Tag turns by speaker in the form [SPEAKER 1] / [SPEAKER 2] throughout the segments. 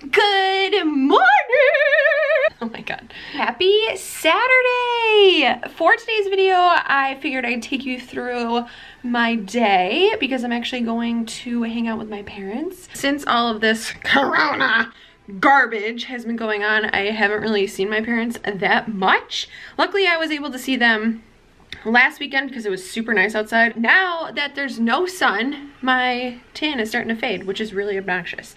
[SPEAKER 1] Good morning! Oh my god. Happy Saturday! For today's video, I figured I'd take you through my day because I'm actually going to hang out with my parents. Since all of this corona garbage has been going on, I haven't really seen my parents that much. Luckily, I was able to see them last weekend because it was super nice outside. Now that there's no sun, my tan is starting to fade, which is really obnoxious.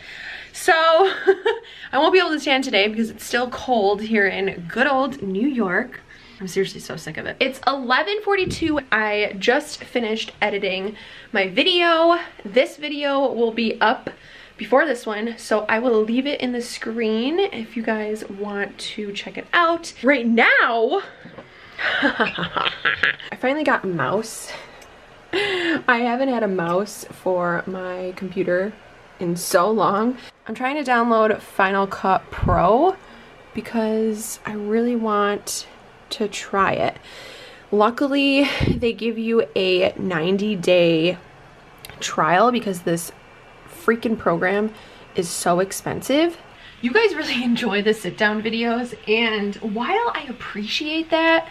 [SPEAKER 1] So I won't be able to tan today because it's still cold here in good old New York. I'm seriously so sick of it. It's 11.42. I just finished editing my video. This video will be up before this one, so I will leave it in the screen if you guys want to check it out. Right now, I finally got a mouse. I haven't had a mouse for my computer in so long. I'm trying to download Final Cut Pro because I really want to try it. Luckily, they give you a 90 day trial because this freaking program is so expensive. You guys really enjoy the sit down videos and while I appreciate that,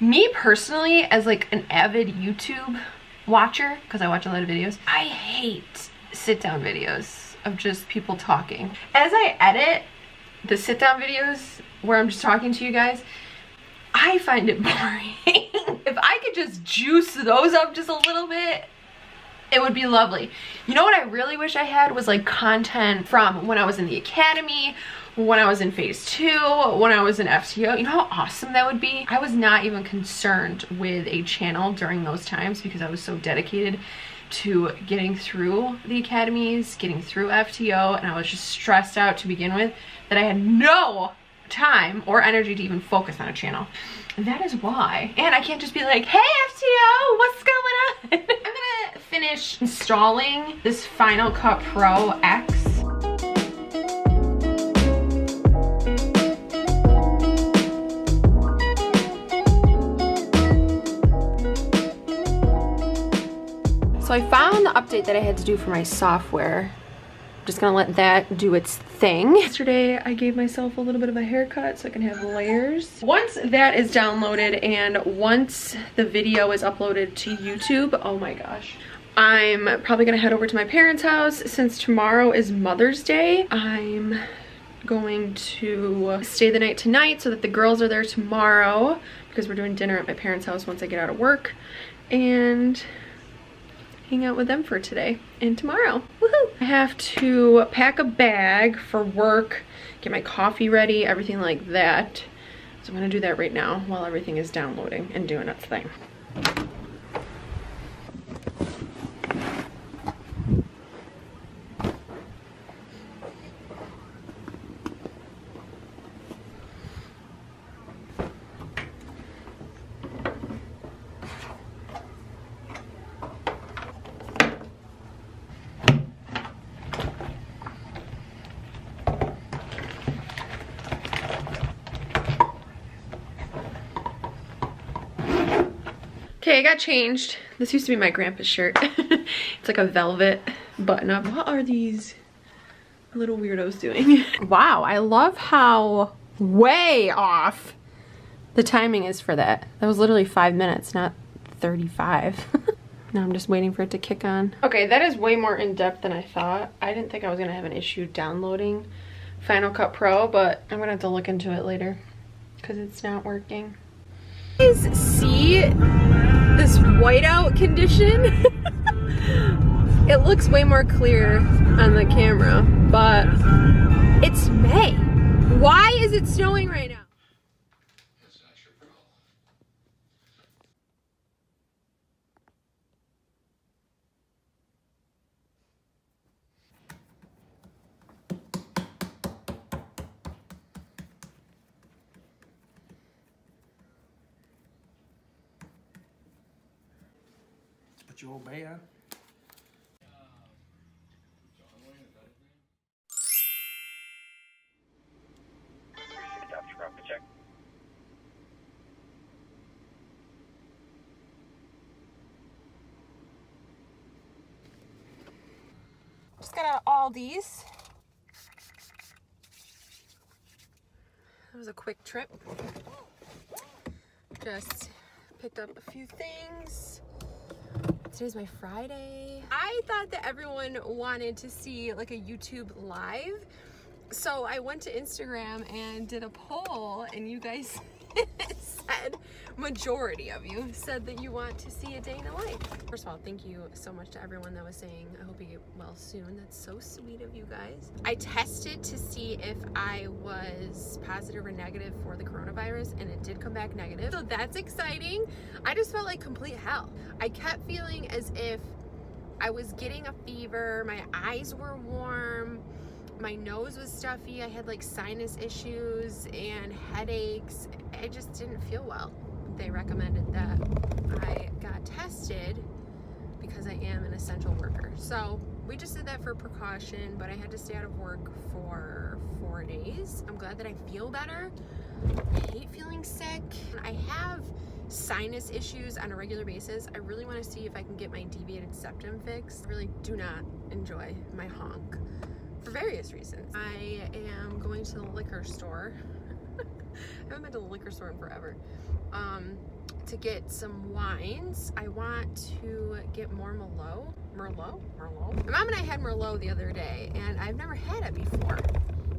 [SPEAKER 1] me personally as like an avid YouTube watcher, because I watch a lot of videos, I hate sit down videos of just people talking. As I edit the sit down videos where I'm just talking to you guys, I find it boring. if I could just juice those up just a little bit, it would be lovely. You know what I really wish I had was like content from when I was in the academy, when I was in phase two, when I was in FTO. You know how awesome that would be? I was not even concerned with a channel during those times because I was so dedicated to getting through the academies, getting through FTO, and I was just stressed out to begin with that I had no time or energy to even focus on a channel. And that is why. And I can't just be like, hey FTO, what's going on? I'm gonna finish installing this Final Cut Pro X So I found the update that I had to do for my software. I'm just gonna let that do its thing. Yesterday I gave myself a little bit of a haircut so I can have layers. Once that is downloaded and once the video is uploaded to YouTube, oh my gosh. I'm probably gonna head over to my parents' house since tomorrow is Mother's Day. I'm going to stay the night tonight so that the girls are there tomorrow because we're doing dinner at my parents' house once I get out of work. And hang out with them for today and tomorrow. Woohoo! I have to pack a bag for work, get my coffee ready, everything like that. So I'm gonna do that right now while everything is downloading and doing its thing. Okay, I got changed. This used to be my grandpa's shirt. it's like a velvet button up. What are these little weirdos doing? wow, I love how way off the timing is for that. That was literally five minutes, not 35. now I'm just waiting for it to kick on. Okay, that is way more in-depth than I thought. I didn't think I was gonna have an issue downloading Final Cut Pro, but I'm gonna have to look into it later because it's not working. Guys see whiteout condition? it looks way more clear on the camera, but it's May. Why is it snowing right now?
[SPEAKER 2] But you obey, huh?
[SPEAKER 1] Just got out all these. That was a quick trip. Just picked up a few things. Today's my Friday. I thought that everyone wanted to see like a YouTube live. So I went to Instagram and did a poll and you guys said, majority of you said that you want to see a day in a life. First of all, thank you so much to everyone that was saying, I hope you get well soon. That's so sweet of you guys. I tested to see if I was positive or negative for the coronavirus and it did come back negative. So that's exciting. I just felt like complete hell. I kept feeling as if I was getting a fever, my eyes were warm, my nose was stuffy, I had like sinus issues and headaches. I just didn't feel well. They recommended that I got tested because I am an essential worker. So we just did that for precaution, but I had to stay out of work for four days. I'm glad that I feel better. I hate feeling sick. I have sinus issues on a regular basis. I really want to see if I can get my deviated septum fixed. I really do not enjoy my honk for various reasons. I am going to the liquor store. I haven't been to the liquor store in forever. Um, to get some wines. I want to get more Merlot. Merlot? Merlot? My mom and I had Merlot the other day and I've never had it before.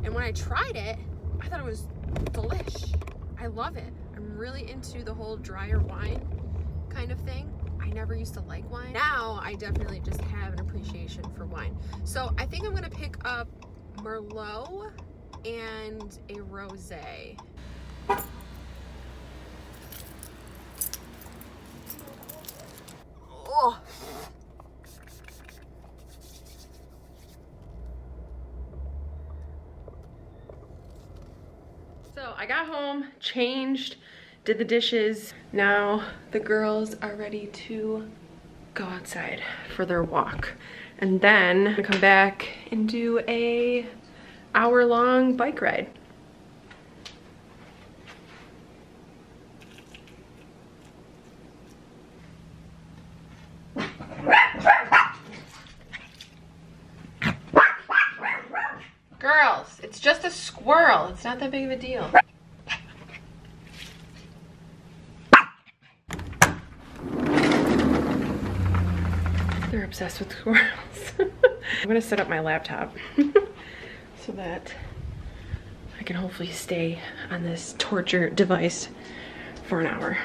[SPEAKER 1] And when I tried it, I thought it was delish. I love it. I'm really into the whole drier wine kind of thing. I never used to like wine. Now I definitely just have an appreciation for wine. So I think I'm gonna pick up Merlot and a rosé. Oh. So I got home, changed, did the dishes. Now the girls are ready to go outside for their walk. And then come back and do a hour long bike ride. Girls, it's just a squirrel. It's not that big of a deal. Obsessed with squirrels. I'm gonna set up my laptop so that I can hopefully stay on this torture device for an hour.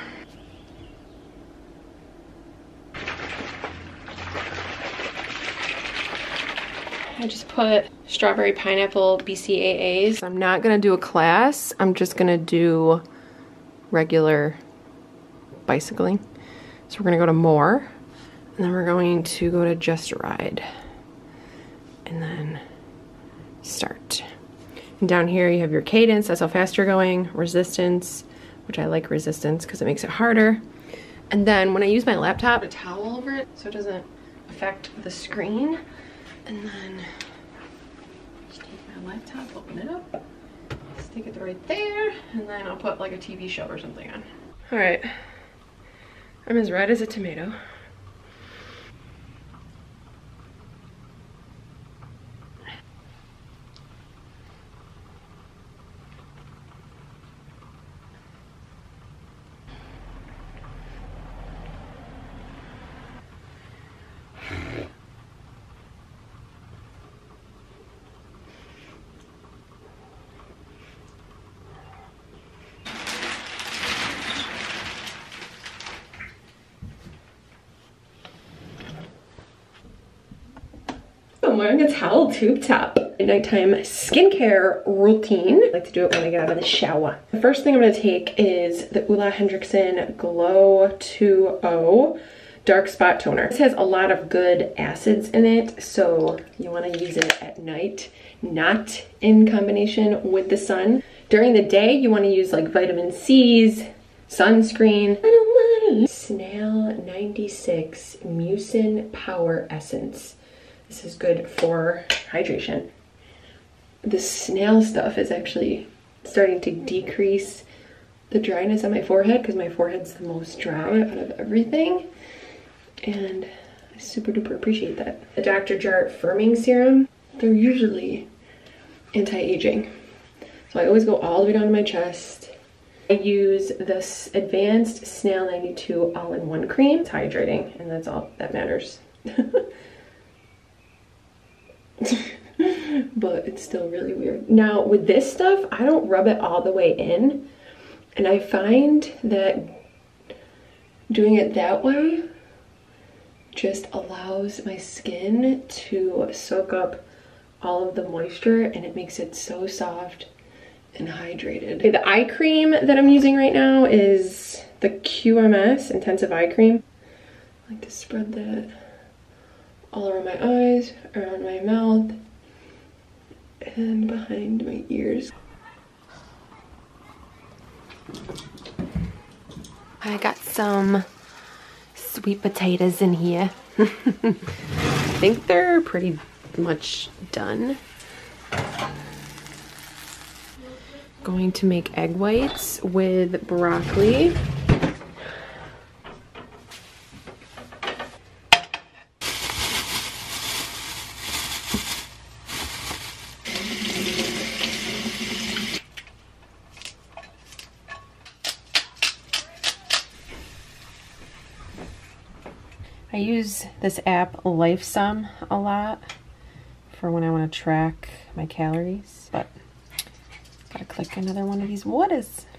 [SPEAKER 1] I just put strawberry pineapple BCAAs. I'm not gonna do a class. I'm just gonna do regular bicycling. So we're gonna go to More and then we're going to go to Just Ride. And then start. And down here you have your cadence, that's how fast you're going, resistance, which I like resistance because it makes it harder. And then when I use my laptop, a towel over it so it doesn't affect the screen. And then just take my laptop, open it up, stick it right there, and then I'll put like a TV show or something on. All right, I'm as red as a tomato. I'm wearing a towel tube top. Nighttime skincare routine. I like to do it when I get out of the shower. The first thing I'm gonna take is the Ole Henriksen Glow 2.0 Dark Spot Toner. This has a lot of good acids in it, so you wanna use it at night, not in combination with the sun. During the day, you wanna use like vitamin C's, sunscreen. Snail 96 Mucin Power Essence. This is good for hydration. The snail stuff is actually starting to decrease the dryness on my forehead because my forehead's the most dry out of everything. And I super duper appreciate that. The Dr. Jart Firming Serum, they're usually anti-aging. So I always go all the way down to my chest. I use this Advanced Snail 92 All-in-One Cream. It's hydrating, and that's all that matters. but it's still really weird. Now, with this stuff, I don't rub it all the way in. And I find that doing it that way just allows my skin to soak up all of the moisture and it makes it so soft and hydrated. Okay, the eye cream that I'm using right now is the QMS Intensive Eye Cream. I like to spread that all around my eyes, around my mouth, and behind my ears. I got some sweet potatoes in here. I think they're pretty much done. Going to make egg whites with broccoli. I use this app LifeSum a lot for when I want to track my calories, but gotta click another one of these waters. Woohoo!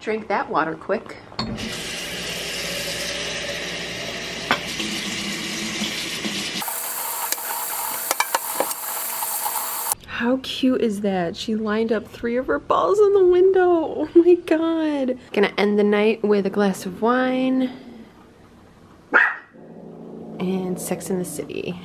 [SPEAKER 1] Drink that water quick. How cute is that? She lined up three of her balls in the window. Oh my god. Gonna end the night with a glass of wine and Sex in the City.